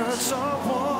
hurts so warm.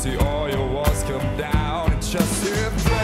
see all your walls come down and just sit